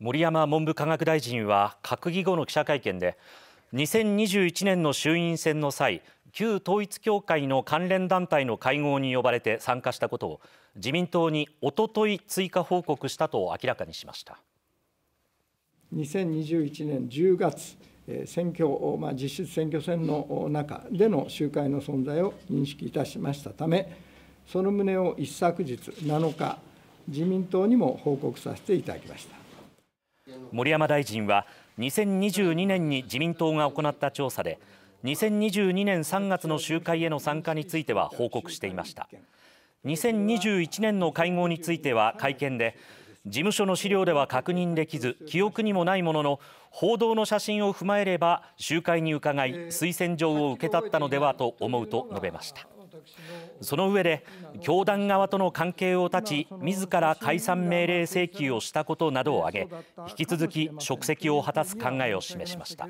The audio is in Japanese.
森山文部科学大臣は閣議後の記者会見で2021年の衆院選の際旧統一教会の関連団体の会合に呼ばれて参加したことを自民党におととい追加報告したと明らかにしました。2021年10月選挙、まあ、実質選挙戦の中での集会の存在を認識いたしましたためその旨を一昨日7日自民党にも報告させていただきました。森山大臣は2022年に自民党が行った調査で2022年3月の集会への参加については報告していました。2021年の会合については会見で事務所の資料では確認できず記憶にもないものの報道の写真を踏まえれば集会に伺い推薦状を受け取ったのではと思うと述べました。その上で教団側との関係を断ち自ら解散命令請求をしたことなどを挙げ引き続き職責を果たす考えを示しました。